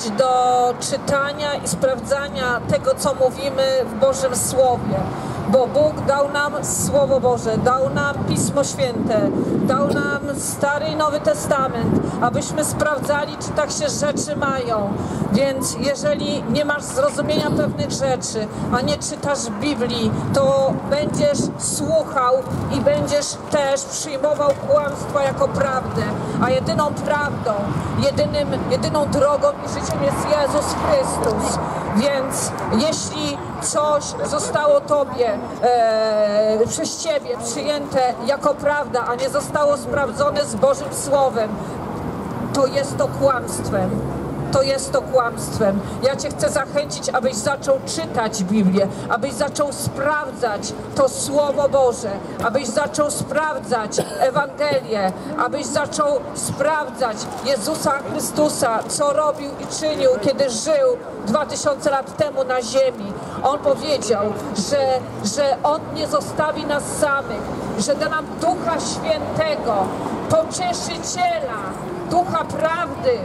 zachęcić do czytania i sprawdzania tego, co mówimy w Bożym Słowie bo Bóg dał nam Słowo Boże, dał nam Pismo Święte, dał nam Stary i Nowy Testament, abyśmy sprawdzali, czy tak się rzeczy mają. Więc jeżeli nie masz zrozumienia pewnych rzeczy, a nie czytasz Biblii, to będziesz słuchał i będziesz też przyjmował kłamstwa jako prawdę, a jedyną prawdą, jedynym, jedyną drogą i życiem jest Jezus Chrystus. Więc jeśli coś zostało Tobie e, przez Ciebie przyjęte jako prawda, a nie zostało sprawdzone z Bożym Słowem, to jest to kłamstwem to jest to kłamstwem. Ja Cię chcę zachęcić, abyś zaczął czytać Biblię, abyś zaczął sprawdzać to Słowo Boże, abyś zaczął sprawdzać Ewangelię, abyś zaczął sprawdzać Jezusa Chrystusa, co robił i czynił, kiedy żył 2000 lat temu na ziemi. On powiedział, że, że On nie zostawi nas samych, że da nam Ducha Świętego, pocieszyciela, Ducha Prawdy,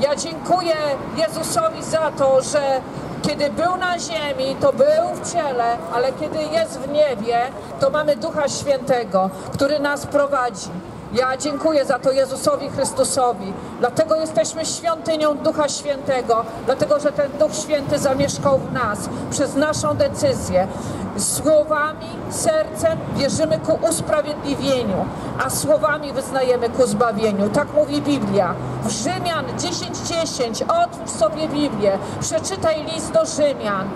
ja dziękuję Jezusowi za to, że kiedy był na ziemi, to był w ciele, ale kiedy jest w niebie, to mamy Ducha Świętego, który nas prowadzi. Ja dziękuję za to Jezusowi Chrystusowi. Dlatego jesteśmy świątynią Ducha Świętego, dlatego że ten Duch Święty zamieszkał w nas przez naszą decyzję. Słowami, sercem wierzymy ku usprawiedliwieniu, a słowami wyznajemy ku zbawieniu. Tak mówi Biblia. W Rzymian 10:10 otwórz sobie Biblię, przeczytaj list do Rzymian,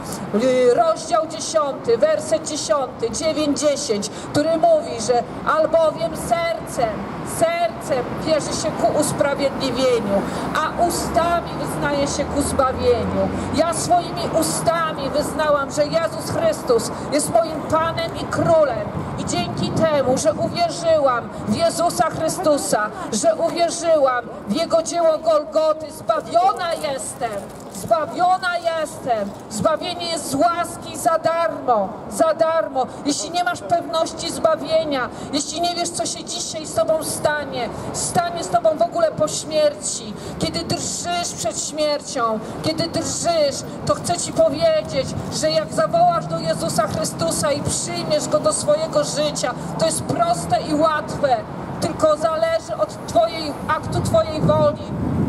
y, rozdział 10, werset 10, 9-10, który mówi, że albowiem sercem, sercem wierzy się ku usprawiedliwieniu, a ustami wyznaje się ku zbawieniu. Ja swoimi ustami wyznałam, że Jezus Chrystus jest moim Panem i Królem. I dzięki temu, że uwierzyłam w Jezusa Chrystusa, że uwierzyłam w Jego dzieło Golgoty, zbawiona jestem. Zbawiona jestem. Zbawienie jest z łaski za darmo. Za darmo. Jeśli nie masz pewności zbawienia, jeśli nie wiesz, co się dzisiaj z Tobą stanie, stanie z Tobą w ogóle po śmierci, kiedy drżysz przed śmiercią, kiedy drżysz, to chcę Ci powiedzieć, że jak zawołasz do Jezusa Chrystusa i przyjmiesz Go do swojego życia, to jest proste i łatwe tylko zależy od Twojej, aktu Twojej woli,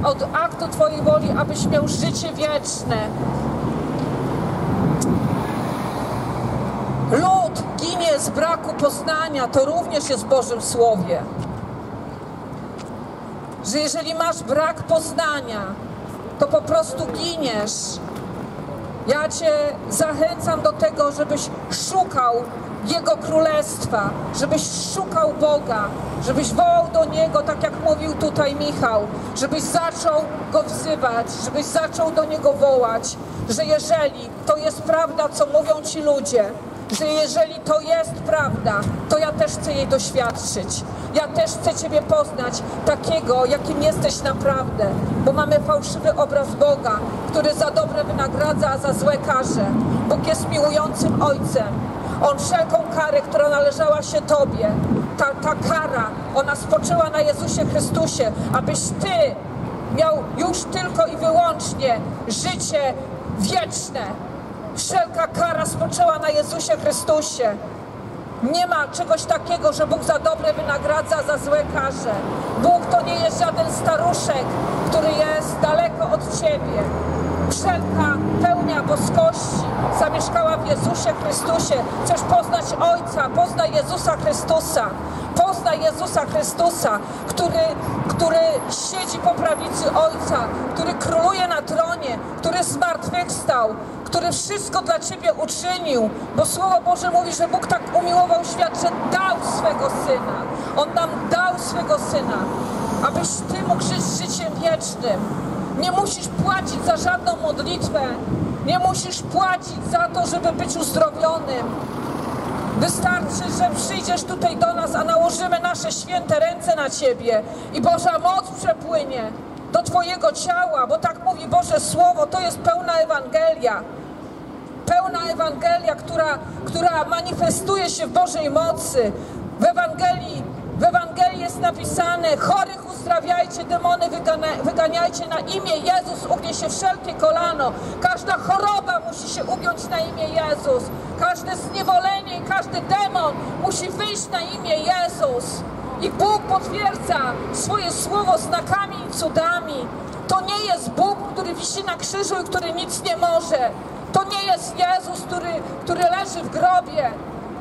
od aktu Twojej woli, abyś miał życie wieczne. Lud ginie z braku poznania, to również jest w Bożym Słowie. Że jeżeli masz brak poznania, to po prostu giniesz. Ja Cię zachęcam do tego, żebyś szukał jego Królestwa, żebyś szukał Boga, żebyś wołał do Niego, tak jak mówił tutaj Michał, żebyś zaczął Go wzywać, żebyś zaczął do Niego wołać, że jeżeli to jest prawda, co mówią Ci ludzie, że jeżeli to jest prawda, to ja też chcę jej doświadczyć. Ja też chcę Ciebie poznać takiego, jakim jesteś naprawdę, bo mamy fałszywy obraz Boga, który za dobre wynagradza, a za złe karze. Bóg jest miłującym Ojcem. On wszelką karę, która należała się Tobie, ta, ta kara, ona spoczęła na Jezusie Chrystusie, abyś Ty miał już tylko i wyłącznie życie wieczne. Wszelka kara spoczęła na Jezusie Chrystusie. Nie ma czegoś takiego, że Bóg za dobre wynagradza, za złe karze. Bóg to nie jest żaden staruszek, który jest daleko od Ciebie. Wszelka pełnia boskości zamieszkała w Jezusie Chrystusie. Chcesz poznać Ojca, poznaj Jezusa Chrystusa. Poznaj Jezusa Chrystusa, który, który siedzi po prawicy Ojca, który króluje na tronie, który zmartwychwstał, który wszystko dla Ciebie uczynił, bo Słowo Boże mówi, że Bóg tak umiłował świat, że dał swego Syna. On nam dał swego Syna, abyś Ty mógł żyć życiem wiecznym. Nie musisz płacić za żadną modlitwę. Nie musisz płacić za to, żeby być uzdrowionym. Wystarczy, że przyjdziesz tutaj do nas, a nałożymy nasze święte ręce na Ciebie i Boża moc przepłynie do Twojego ciała, bo tak mówi Boże Słowo, to jest pełna Ewangelia. Pełna Ewangelia, która, która manifestuje się w Bożej mocy. W Ewangelii, w Ewangelii jest napisane, chorych uzdrawiajcie demony, wyganiajcie na imię Jezus, ugnie się wszelkie kolano. Każda choroba musi się ugiąć na imię Jezus. Każde zniewolenie, każdy demon musi wyjść na imię Jezus. I Bóg potwierdza swoje słowo znakami i cudami. To nie jest Bóg, który wisi na krzyżu i który nic nie może. To nie jest Jezus, który, który leży w grobie.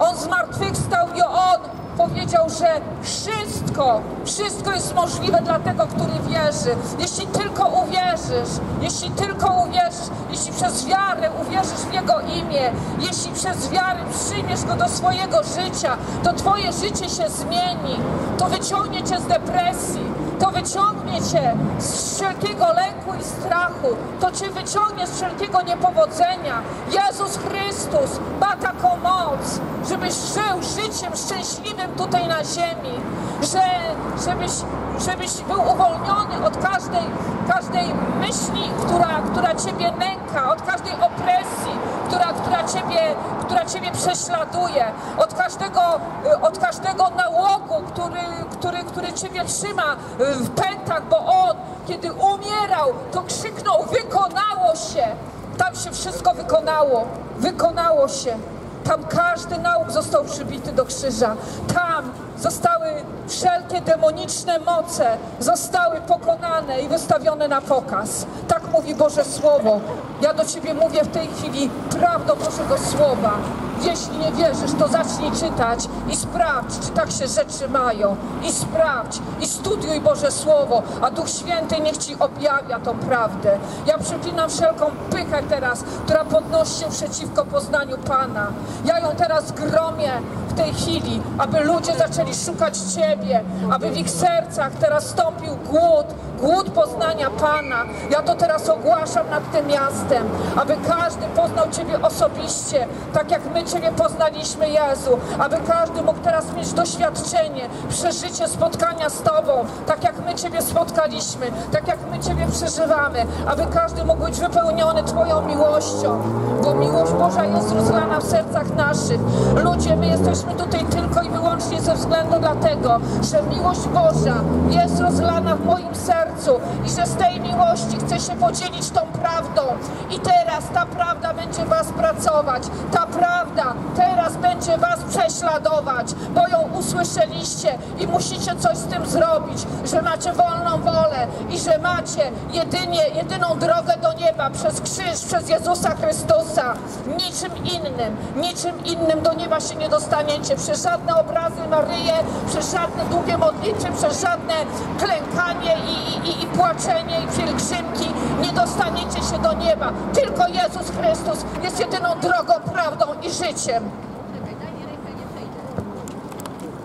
On zmartwychwstał i On powiedział, że wszystko, wszystko jest możliwe dla tego, który wierzy. Jeśli tylko uwierzysz, jeśli tylko uwierzysz, jeśli przez wiarę uwierzysz w Jego imię, jeśli przez wiarę przyjmiesz Go do swojego życia, to Twoje życie się zmieni. To wyciągnie Cię z depresji, to wyciągnie Cię z wszelkiego lęku i strachu, to Cię wyciągnie z wszelkiego niepowodzenia. Jezus Chrystus ma taką moc, żebyś żył życiem szczęśliwym tutaj na ziemi, że, żebyś, żebyś był uwolniony od każdej, każdej myśli, która, która Ciebie nęka, od każdej opresji, która, która, ciebie, która Ciebie prześladuje, od każdego, y, od każdego nałogu, który, który, który Ciebie trzyma y, w pętach, bo On, kiedy umierał, to krzyknął, wykonało się. Tam się wszystko wykonało, wykonało się. Tam każdy nauk został przybity do krzyża. Tam zostały wszelkie demoniczne moce, zostały pokonane i wystawione na pokaz. Tak mówi Boże Słowo. Ja do Ciebie mówię w tej chwili prawdą Bożego Słowa. Jeśli nie wierzysz, to zacznij czytać i sprawdź, czy tak się rzeczy mają. I sprawdź, i studiuj Boże Słowo, a Duch Święty niech Ci objawia tą prawdę. Ja przeklinam wszelką pychę teraz, która podnosi się przeciwko poznaniu Pana. Ja ją teraz gromię tej chwili, aby ludzie zaczęli szukać Ciebie, aby w ich sercach teraz stąpił głód, głód poznania Pana. Ja to teraz ogłaszam nad tym miastem, aby każdy poznał Ciebie osobiście, tak jak my Ciebie poznaliśmy, Jezu, aby każdy mógł teraz mieć doświadczenie, przeżycie spotkania z Tobą, tak jak my Ciebie spotkaliśmy, tak jak my Ciebie przeżywamy, aby każdy mógł być wypełniony Twoją miłością, bo miłość Boża jest rozlana w sercach naszych. Ludzie, my jesteśmy tutaj tylko i wyłącznie ze względu dlatego, że miłość Boża jest rozlana w moim sercu i że z tej miłości chcę się podzielić tą prawdą. I teraz ta prawda będzie Was pracować, ta prawda teraz będzie Was prześladować, bo ją usłyszeliście i musicie coś z tym zrobić, że macie wolną wolę i że macie jedynie, jedyną drogę do nieba przez krzyż, przez Jezusa Chrystusa. Niczym innym, niczym innym do nieba się nie dostaniecie. Przez żadne obrazy Maryję, przez żadne długie modlitwy, przez żadne klękanie i, i, i płaczenie i pielgrzymki nie dostaniecie się do nieba. Tylko Jezus Chrystus jest jedyną drogą, prawdą i życiem.